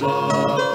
Lord.